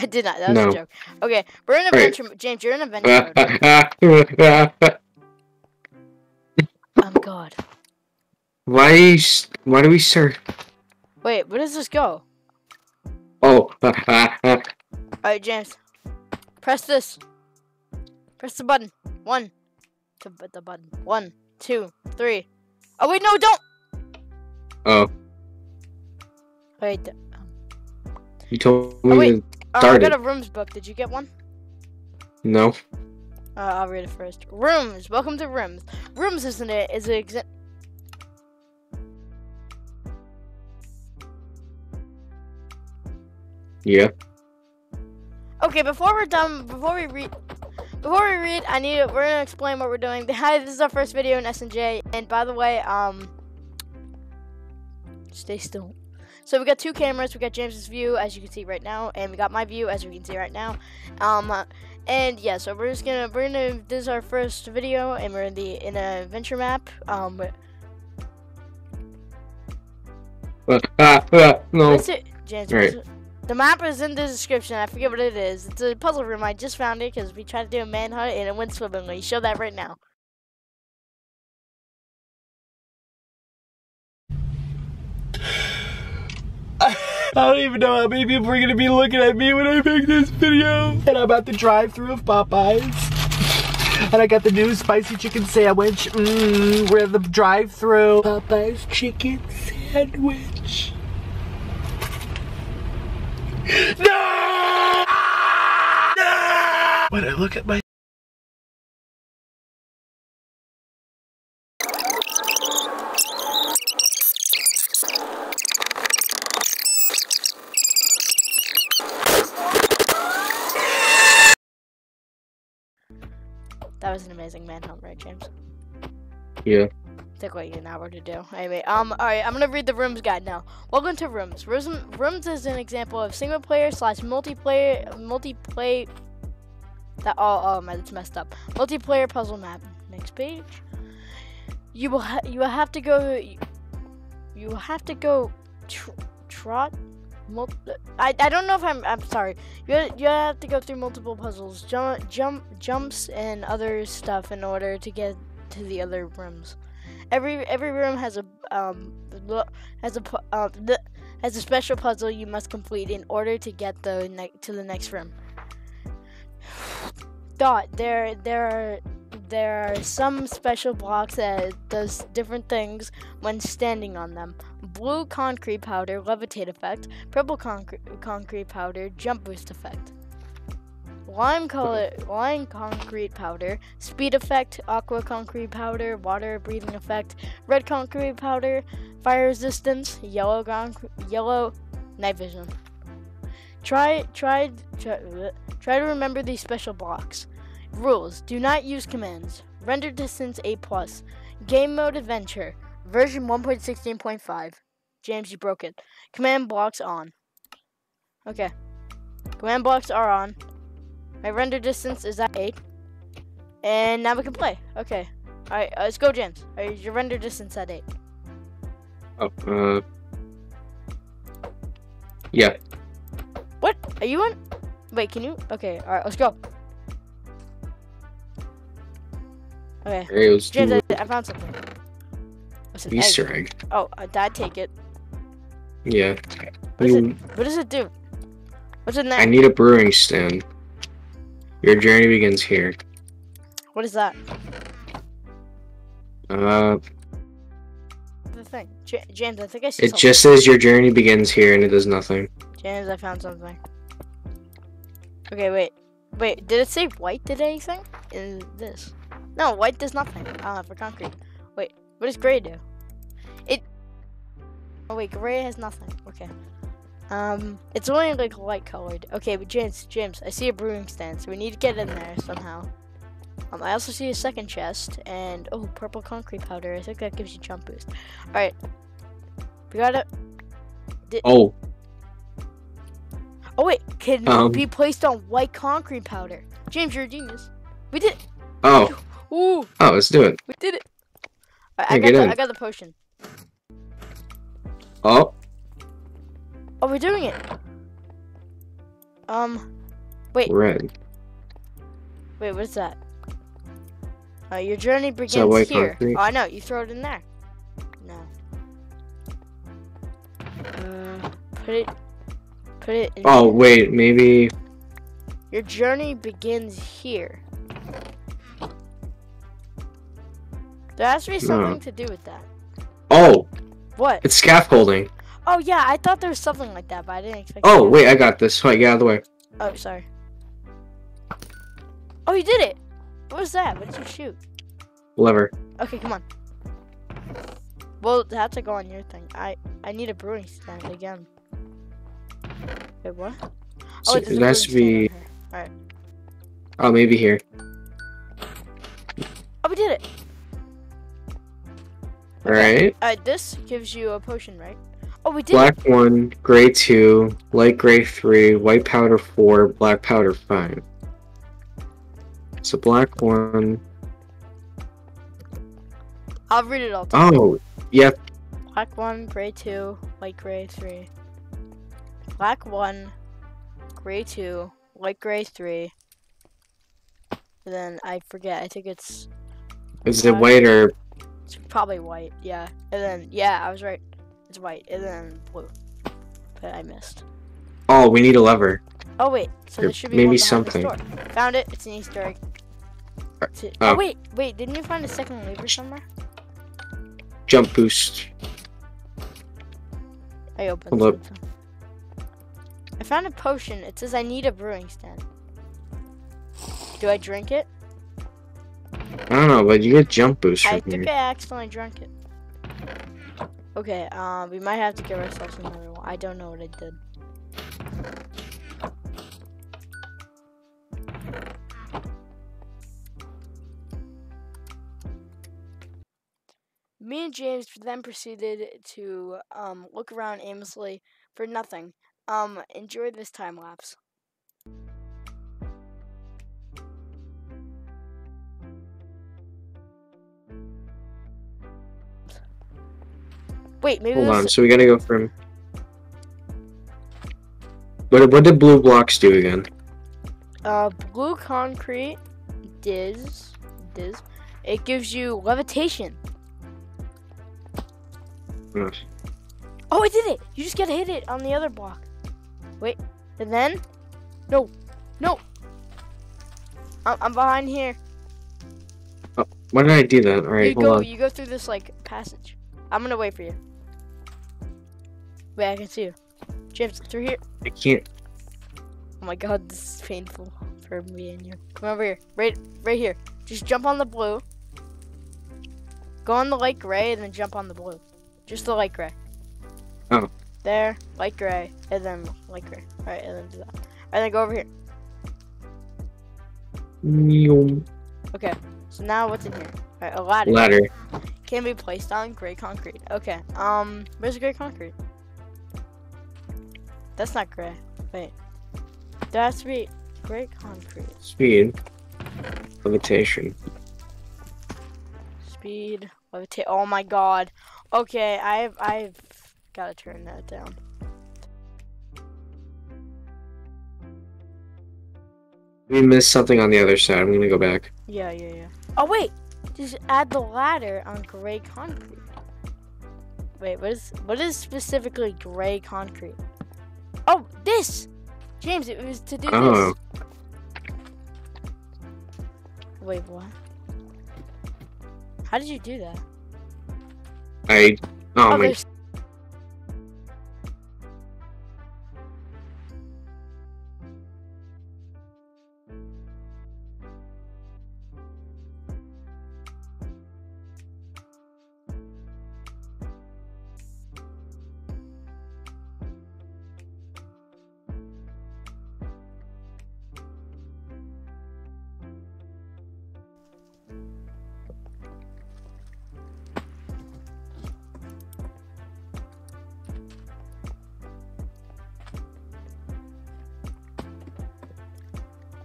I did not. That was No. a joke. Okay, we're in adventure. James, you're in adventure. mode. Oh God. why? Why do we start? Wait, where does this go? Oh, Alright, James. Press this. Press the button. One. To put the button. One, two, three. Oh wait, no, don't. oh! Wait. Um. You told me Oh, wait. to Uh, I got a rooms book. Did you get one? no. Uh, I'll read it first. Rooms. Welcome to Rooms. Rooms, isn't it? Is it exa- Yeah. Okay, before we're done, before we read, before we read, I need. We're gonna explain what we're doing. Hi, this is our first video in SNJ, and by the way, um, stay still. So we got two cameras. We got James's view, as you can see right now, and we got my view, as you can see right now. Um, uh, and yeah, so we're just gonna, we're gonna. This is our first video, and we're in the in a adventure map. Um, Uh, ah, no. It, James? Right. The map is in the description. I forget what it is. It's a puzzle room. I just found it because we tried to do a manhunt and it went swimmingly. Show that right now. I don't even know how many people are gonna be looking at me when I make this video. And I'm at the drive-through of Popeyes. And I got the new spicy chicken sandwich. Mmm, we're at the drive-through. Popeyes chicken sandwich. No! Ah! No! When I look at my amazing manhunt, right, James? Yeah. Took like an hour to do. Anyway, um, all right, I'm gonna read the rooms guide now. Welcome to Rooms. Rooms, rooms is an example of single player slash multiplayer multiplayer. That oh oh man, it's messed up. Multiplayer puzzle map. Next page. You will ha- you will have to go. You will have to go tr- trot. I, I don't know if I'm I'm sorry. You you have to go through multiple puzzles, jump jump jumps and other stuff in order to get to the other rooms. Every every room has a um has a uh, has a special puzzle you must complete in order to get the ne- to the next room. Dot there there are there are some special blocks that does different things when standing on them. Blue concrete powder levitate effect, purple concrete concrete powder jump boost effect. Lime color, lime concrete powder, speed effect, aqua concrete powder, water breathing effect, red concrete powder, fire resistance, yellow conc- yellow night vision. Try try try, try to remember these special blocks. Rules: Do not use commands. Render distance 8 plus. Game mode adventure. Version 1.16.5. James, you broke it. Command blocks on. Okay. Command blocks are on. My render distance is at 8. And now we can play. Okay. Alright, uh, let's go, James. Your render distance at 8. Oh, uh. Yeah. What? Are you in? Wait, can you? Okay, alright, let's go. Okay. Let's James, I. I found something. What's an egg? Easter egg. Oh, uh, Dad, take it. Yeah. What does it? What does it do? What's in I need a brewing stand. Your journey begins here. What is that? Uh, The thing. J- James, I think I see it something. just says your journey begins here and it does nothing. James, I found something. Okay, wait. Wait, did it say white did anything? In this? No, white does nothing. Uh, for concrete. Wait, what does gray do? It. Oh wait, gray has nothing. Okay. Um, it's only like light colored. Okay, but James, James, I see a brewing stand, so we need to get in there somehow. Um, I also see a second chest, and oh, purple concrete powder. I think that gives you jump boost. All right, we gotta. Oh, Oh wait, can Um. be placed on white concrete powder. James, you're a genius. We did. oh, Ooh, oh, let's do it. we did it. Alright, I got the, in. I got the potion. Oh, Oh, we're doing it. Um, wait, Red. wait, what's that? Uh, your journey begins white here. concrete? Oh, I know. You throw it in there. No. Uh, put it. Put it. In Oh wait, maybe. Your journey begins here. There has to be something to do with that. Oh, What? it's scaffolding. Oh yeah, I thought there was something like that, but I didn't expect. Oh wait, I got this. Wait, get out of the way. Oh, sorry. Oh, you did it. What was that? What did you shoot? Lever. Okay, come on. Well, have to go on your thing. I I need a brewing stand again. Wait, what? Oh, so it has to be. over here. Oh, maybe here. Oh, we did it. All right. Alright, this gives you a potion, right? Oh, we did. Black one, gray two, light gray three, white powder four, black powder five. So black one. I'll read it all. To Oh, yep. Black one, gray two, light gray three. Black one, gray two, light gray three. And then I forget. I think it's Is it white or it's probably white. Yeah. And then yeah, I was right. It's white. And then blue. But I missed. oh? We need a lever. Oh wait. So there should be maybe something. Found it. It's an Easter egg. Uh, it's a- oh. oh wait, wait. Didn't you find a second lever somewhere? Jump boost. I opened Hold up. I found a potion. It says I need a brewing stand. Do I drink it? I don't know, but you get jump boost I think. I accidentally drank it. Okay, um, we might have to give ourselves another one. I don't know what I did. Me and James then proceeded to um, look around aimlessly for nothing. Um, enjoy this time lapse. Wait, maybe Hold on. So we gotta go from. What what did blue blocks do again? Uh, blue concrete, Diz, Diz. It gives you levitation. Oh, Oh, I did it! You just gotta hit it on the other block. Wait, and then, no, no. I'm, I'm behind here. Oh, Why did I do that? All right, you hold go, on. you go through this like passage. I'm gonna wait for you. Wait, I can see you. James, through here. I can't. Oh my god, this is painful for me and you. Come over here. Right right here. Just jump on the blue. Go on the light gray and then jump on the blue. Just the light gray. Oh. There, light gray, and then light gray. Alright, and then do that. And then go over here. Meow. Okay. So now what's in here? Alright, a ladder. Ladder. Can be placed on gray concrete. Okay. Um where's the gray concrete? That's not gray. Wait. There has to be gray concrete. Speed. Levitation. Speed, levitate. Oh my god. Okay, I've I've gotta turn that down. We missed something on the other side. I'm gonna go back. Yeah, yeah, yeah. Oh wait, just add the ladder on gray concrete. Wait, what is what is specifically gray concrete? Oh, this, James. It was to do Oh. this. Wait, what? How did you do that? I. Oh, my. there's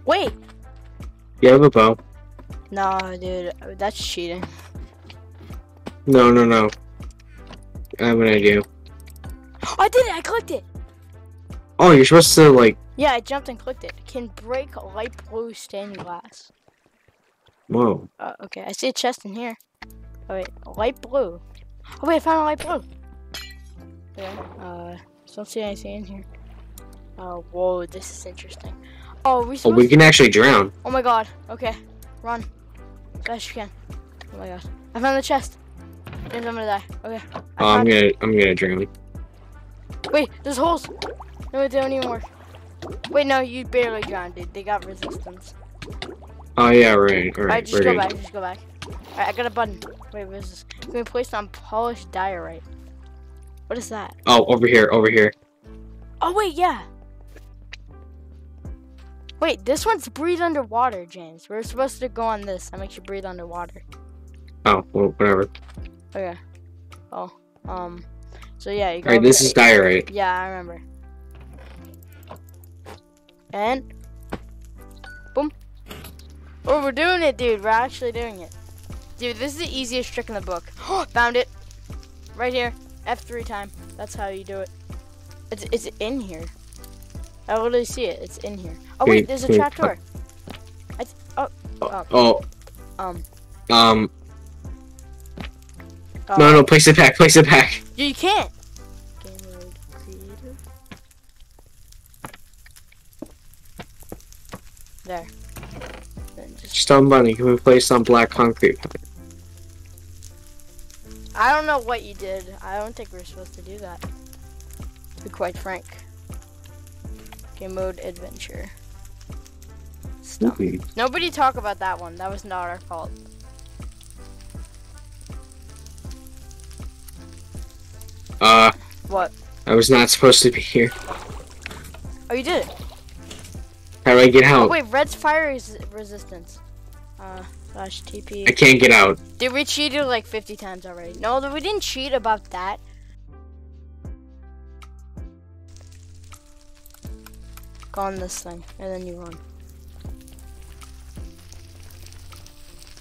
Wait. You have a bow. Nah, dude, that's cheating. No, no, no. I have an idea. I did it. I clicked it. Oh, you're supposed to like Yeah, I jumped and clicked it. Can break light blue stained glass. Whoa. Uh, okay, I see a chest in here. Oh wait, light blue. Oh wait, I found a light blue. Yeah. Uh, don't see anything in here. Oh, whoa, this is interesting. Oh, oh, we Oh, we can actually drown. Oh my god. Okay. Run. Fast you can. Oh my god. I found the chest. I'm gonna die. Okay. Oh, I'm gonna, I'm gonna drown. Wait, there's holes. No, they don't even work. Wait, no, you barely drowned, dude. They got resistance. Oh yeah, right. Alright, Alright, just we're go good. back. Just go back. Alright, I got a button. Wait, what is this? Can be placed on polished diorite. What is that? Oh, over here, over here. Oh, wait, yeah. Wait, this one's breathe underwater, James. We're supposed to go on this. That makes you breathe underwater. Oh, well, whatever. Okay. Oh, um. So yeah, you go. Alright, this there. is diorite. Yeah, I remember. And boom. Oh, we're doing it, dude. We're actually doing it. Dude, this is the easiest trick in the book. Found it. Right here. F3 time. That's how you do it. It's it's in here. I literally see it. It's in here. Oh wait, there's a trapdoor. I th- oh, Oh, oh, um. um, Uh, no, no, place it back, place it back. You can't. Game mode creative. There. Then just Stone bunny can be placed on black concrete. I don't know what you did. I don't think we're supposed to do that. To be quite frank. Game mode adventure. Nobody talk about that one. That was not our fault. Uh, What? I was not supposed to be here. Oh, you did it. How do I get out? Oh wait, red's fire is resistance. Uh, slash TP. I can't get out. Dude, we cheated like 50 times already. No, we didn't cheat about that. Go on this thing, and then you run.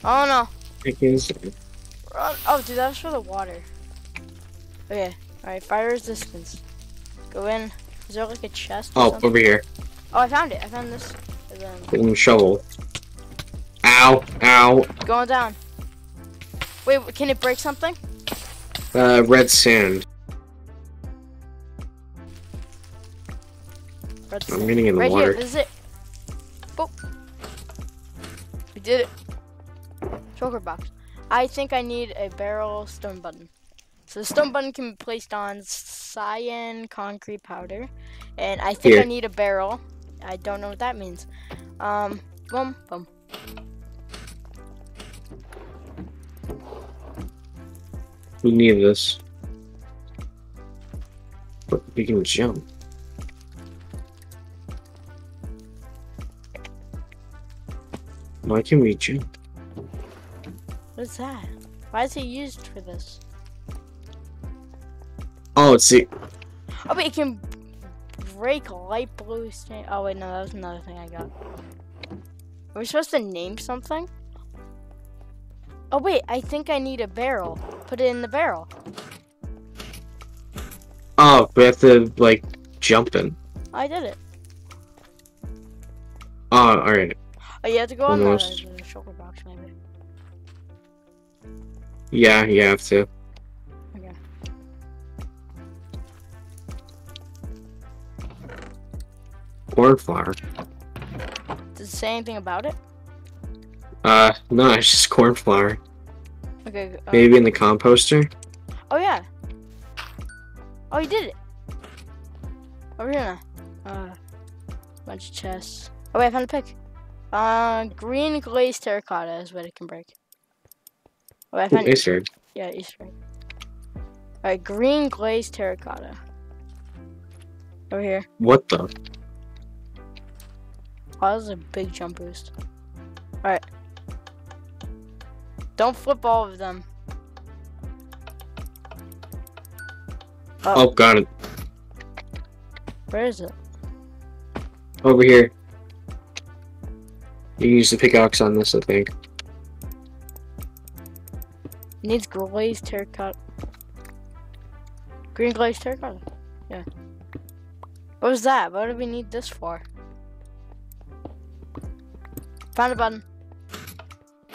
Oh no. I can't- Run. Oh, dude, that was for the water. Okay, alright, fire resistance. Go in. Is there like a chest Oh, something? over here. Oh, I found it. I found this. And then shovel. Ow, ow. going down. Wait, can it break something? Uh, red sand. I'm getting in the right water. here. This is it. Boop. We did it. Shulker box. I think I need a barrel stone button. So the stone button can be placed on cyan concrete powder, and I think I need a barrel. I don't know what that means. Um, boom, boom. We need this. But we can jump. Why can we jump? What is that? Why is it used for this? Oh, it's the. Oh wait, it can break light blue stain. Oh wait, no, that was another thing I got. Are we supposed to name something? Oh wait, I think I need a barrel. Put it in the barrel. Oh, we have to, like, jump in. I did it. Oh, alright. Oh, you have to go on the, Almost. the shulker box, maybe. Yeah, you have to. Okay. Cornflower. Does it say anything about it? Uh, no, it's just cornflower. Okay. uh, Maybe in the composter? Oh yeah. Oh, you did it. Over here now. Uh, bunch of chests. Oh wait, I found a pick. Uh, green glazed terracotta is what it can break. Oh, I found Easter egg. yeah, Easter egg. Alright, green glazed terracotta. Over here. What the? Oh, that was a big jump boost. Alright. Don't flip all of them. Oh, got it. Where is it? Over here. You can use the pickaxe on this, I think. Needs glazed terracotta. Green glazed terracotta. Yeah. What was that? What do we need this for? Found a button.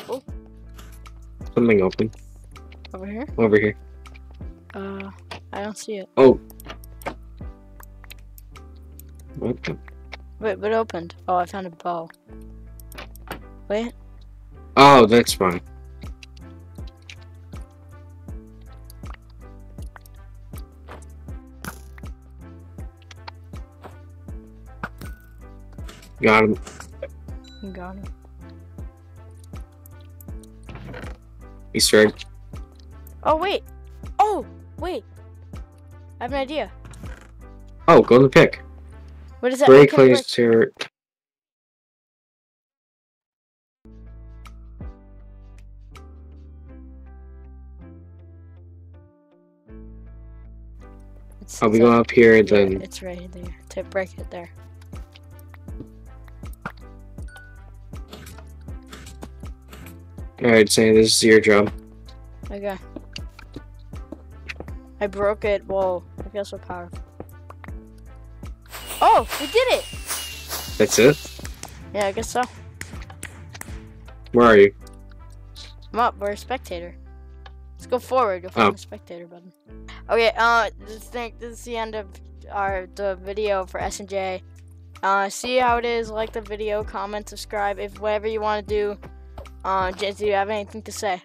Oh. Something open Over here? over here. Uh, I don't see it. Oh. What the? Wait, what opened? Oh, I found a bow. Wait. Oh, that's fine. Got him. Got him. Easter egg. Oh, wait. Oh, wait. I have an idea. Oh, go to the pick. What is that? Break place to Oh, we go up- here, yeah, then it's right there. To break it there. Alright, say this is your job. Okay. I broke it. Whoa. I feel so powerful. Oh, we did it! That's it? Yeah, I guess so. Where are you? I'm up. We're a spectator. Let's go forward. You'll find Oh. the spectator button. Okay. Uh, this thing. This is the end of our the video for S and J. Uh, see how it is. Like the video, comment, subscribe. If whatever you want to do. Uh, do you have anything to say?